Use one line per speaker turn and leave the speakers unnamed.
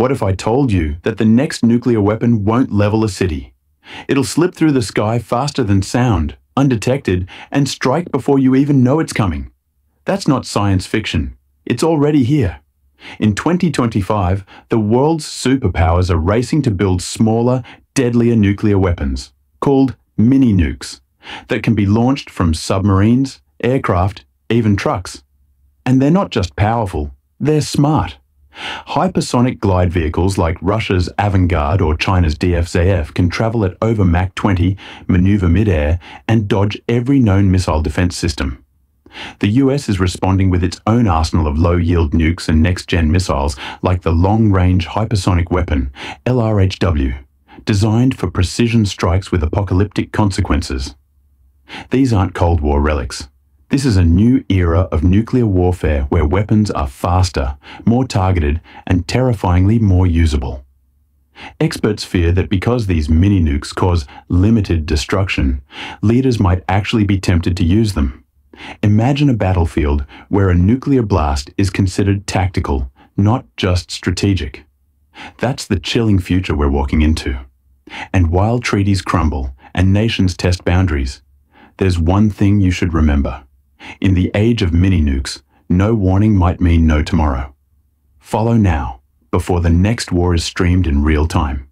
What if I told you that the next nuclear weapon won't level a city? It'll slip through the sky faster than sound, undetected, and strike before you even know it's coming. That's not science fiction. It's already here. In 2025, the world's superpowers are racing to build smaller, deadlier nuclear weapons, called mini nukes, that can be launched from submarines, aircraft, even trucks. And they're not just powerful, they're smart. Hypersonic glide vehicles like Russia's Avangard or China's DF-ZF can travel at over Mach 20, maneuver midair, and dodge every known missile defense system. The US is responding with its own arsenal of low-yield nukes and next-gen missiles like the Long-Range Hypersonic Weapon, LRHW, designed for precision strikes with apocalyptic consequences. These aren't Cold War relics. This is a new era of nuclear warfare where weapons are faster, more targeted, and terrifyingly more usable. Experts fear that because these mini nukes cause limited destruction, leaders might actually be tempted to use them. Imagine a battlefield where a nuclear blast is considered tactical, not just strategic. That's the chilling future we're walking into. And while treaties crumble and nations test boundaries, there's one thing you should remember. In the age of mini nukes, no warning might mean no tomorrow. Follow now, before the next war is streamed in real time.